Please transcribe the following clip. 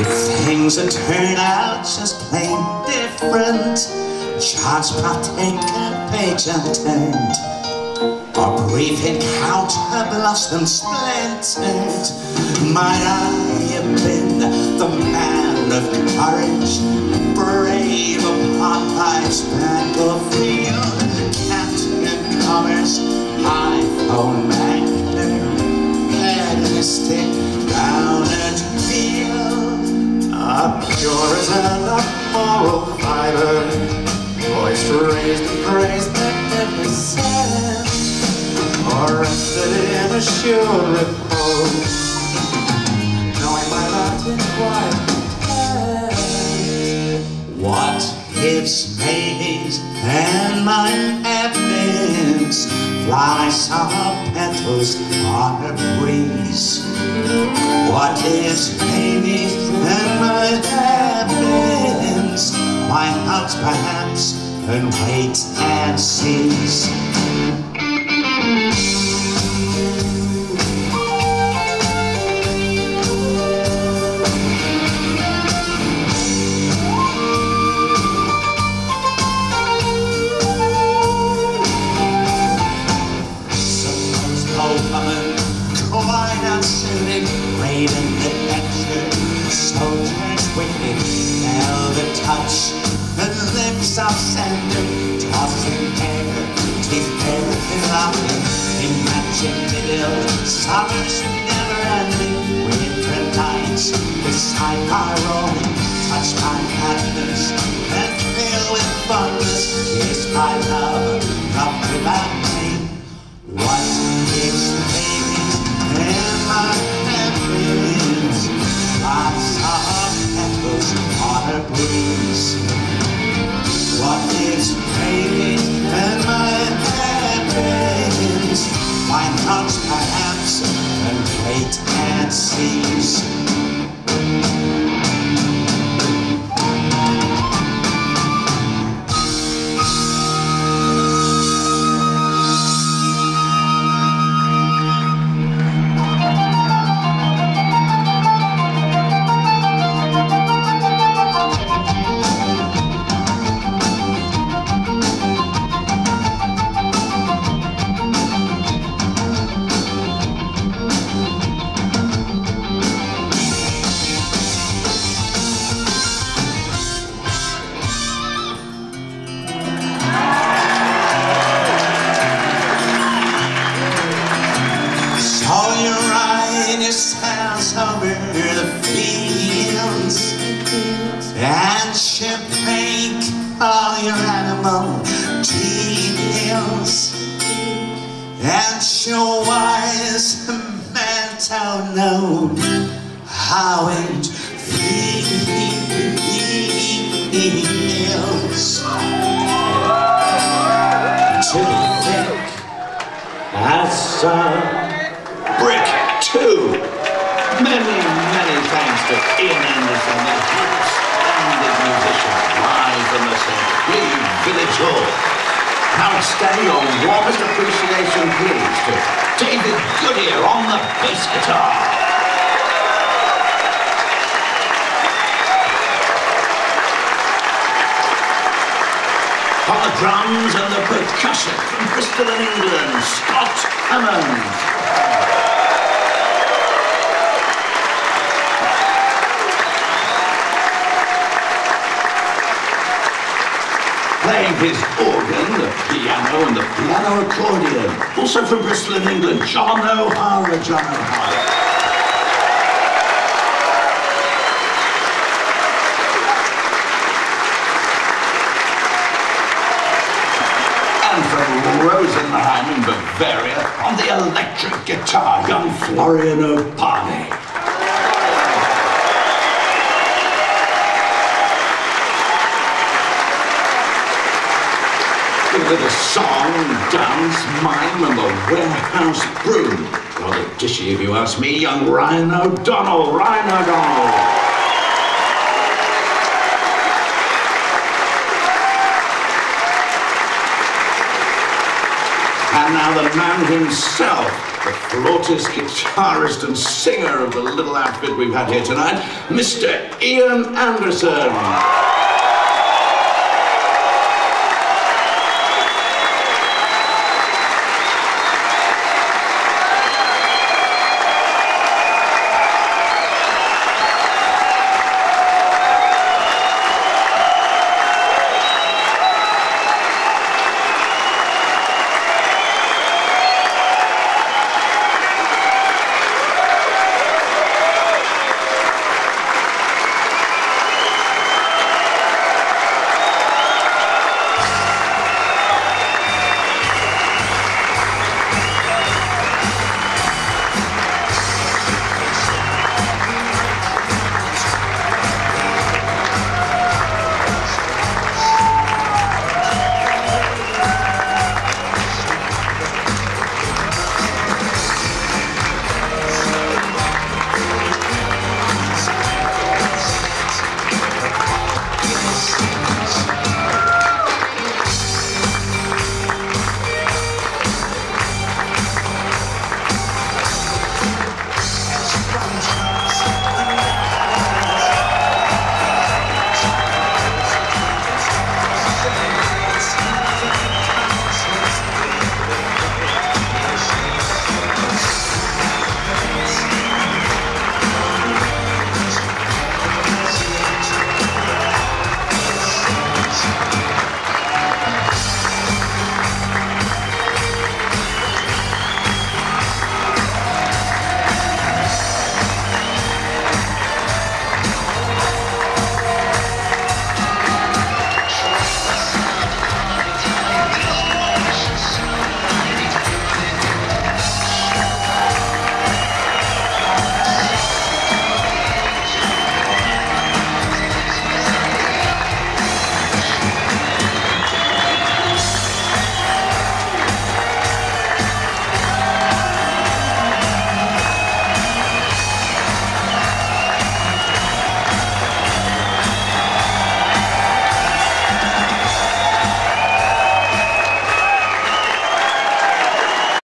If things had turned out just plain different, chance partake a page unturned. Our brief encounter blossomed splintered. Might I have been the man of courage, brave upon life's battlefield, captain commerce, high oh, phone magnet, assured repose, knowing my lot in quiet. What ifs, maybes, and my evidence fly summer petals on a breeze? What ifs, maybes, and my evidence my heart perhaps and wait and seize? Tossing hair, teeth bare and laughing, imagine middle, summers never ending, winter nights, beside my rolling, touch my happiness, and fill with fondness, kiss my love, the fields and shipwreck all your animal details and your wise men don't know how it feels to think that's a brick too Many, to Ian Anderson, the splendid musician, live from the St. Village Hall. Now extend your warmest appreciation, please, to David Goodier on the bass guitar. On the drums and the percussion from Bristol in England, Scott Hammond. His organ, the piano and the piano accordion. Also from Bristol in England, John O'Hara, John O'Hara. And from Rosenheim in Bavaria, on the electric guitar, young Florian Opahle. With a song, dance, mime, and the warehouse broom. Rather dishy if you ask me, young Ryan O'Donnell, Ryan O'Donnell. And now the man himself, the flautist, guitarist, and singer of the little outfit we've had here tonight, Mr. Ian Anderson.